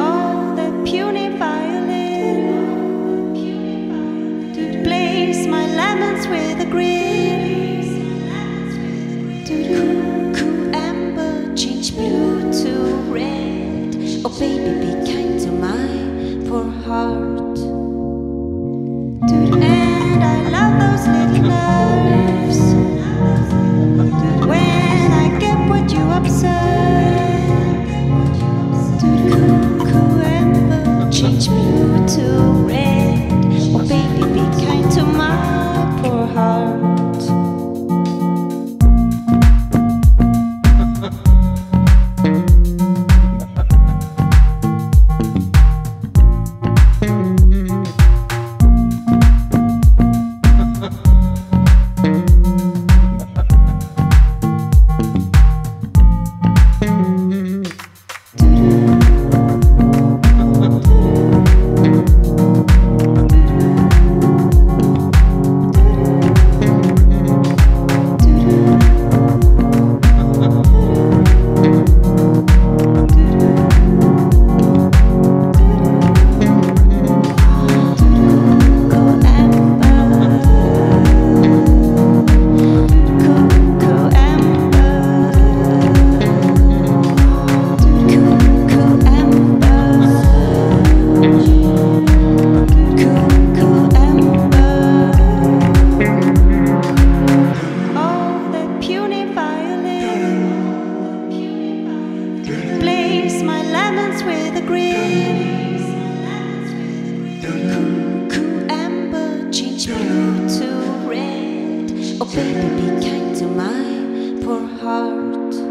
Oh, the puny violin plays my lemons with a grin. Cocoamber, change blue to red. Oh, baby, be kind to my poor heart. Change blue to Oh, baby, be kind to my poor heart.